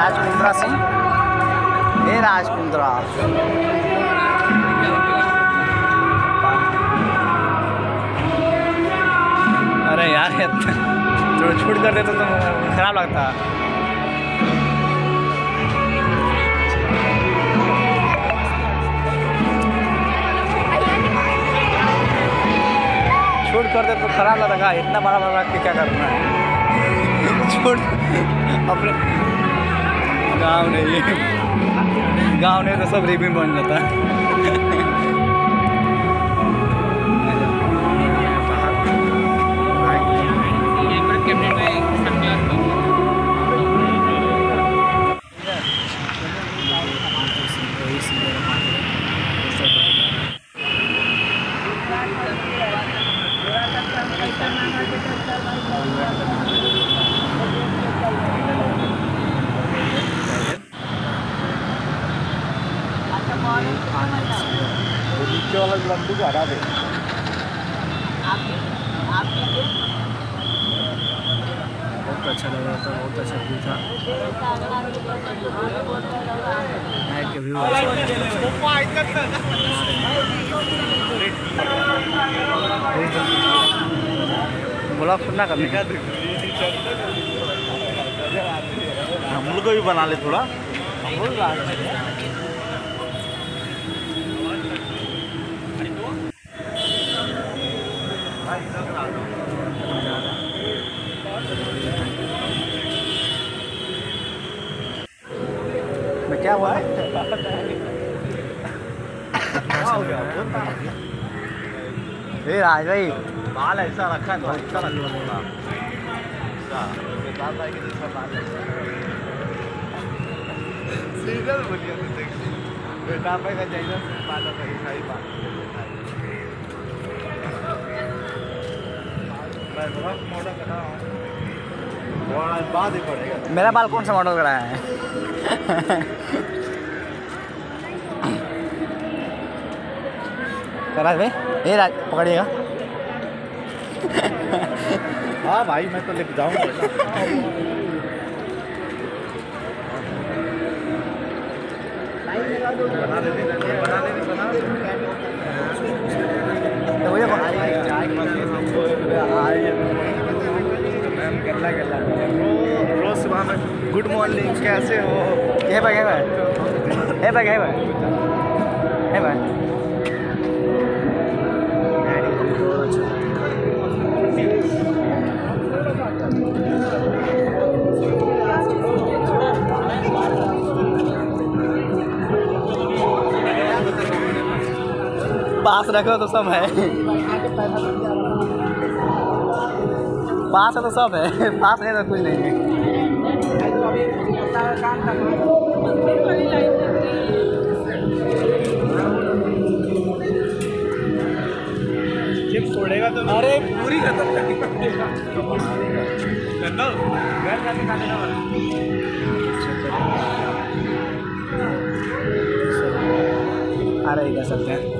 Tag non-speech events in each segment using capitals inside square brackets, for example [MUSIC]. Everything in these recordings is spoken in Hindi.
राजकुंद्रा। सिंह हे राजकुंद्रा अरे यार थोड़ा छूट कर देते तो खराब लगता। छूट कर दे तो खराब लगेगा इतना बड़ा बड़ा के क्या करना है। छूट अपने गाँव नहीं गाँव नहीं तो सब रिबिन बन जाता। है बहुत अच्छा लग रहा था बहुत अच्छा व्यू था। नाइट व्यू बोला सुनना करने का। हम लोग को भी बना ले थोड़ा। हम मैं क्या हुआ है? [LAUGHS] [LAUGHS] ए राज भाई। बाल ऐसा रखा है तो अच्छा है। अच्छा जैसा बाल सीरियल बोलिए तो बेटा भाई का जैसा बाल है रहा हूँ। बाद ही पड़ेगा मेरा बाल कौन सा मॉडल कराया है? [LAUGHS] राज भाई राज पकड़िएगा हाँ भाई मैं तो लेके तो रोज सुबह में गुड मॉर्निंग कैसे हो हे भाई हे भाई हे भाई हे भाई हे भाई पास रखो तो सब है। पास है तो सब है। पास है तो कुछ नहीं है। तो अरे पूरी खत्म जाके आ रही कर सकते हैं।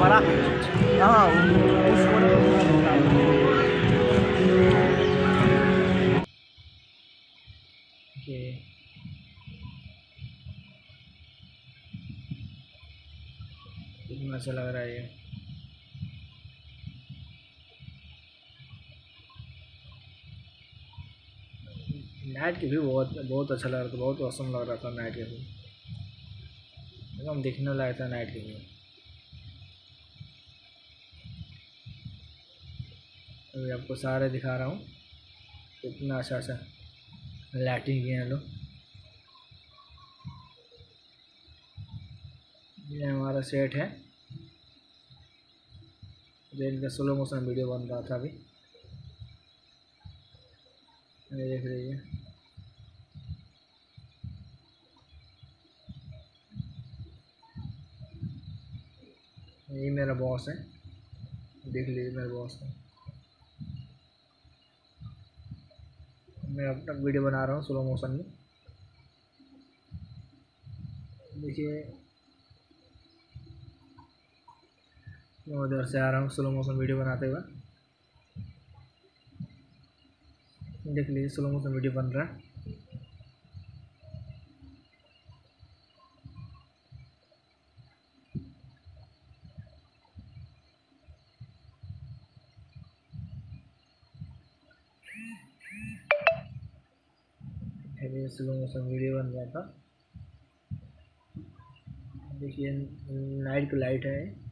बड़ा हाँ अच्छा लग रहा है ये नाइट के भी बहुत बहुत अच्छा लग रहा था, बहुत औसम लग रहा था नाइट के व्यू एकदम दिखने लायक था नाइट के व्यू अभी आपको सारे दिखा रहा हूँ। कितना अच्छा अच्छा लाइटिंग किए हैं लोग। ये हमारा सेट है। रेल का स्लो मोशन वीडियो बन रहा था अभी। देख रही मेरा बॉस है। देख लीजिए मेरा बॉस है। मैं अपना वीडियो बना रहा हूँ स्लो मोशन में। देखिए। मैं उधर से आ रहा हूँ स्लो मोशन वीडियो बनाते हुए। देख लीजिए स्लो मोशन वीडियो बन रहा है। सुबह मौसम वीडियो बन रहा था। देखिए नाइट लाइट है।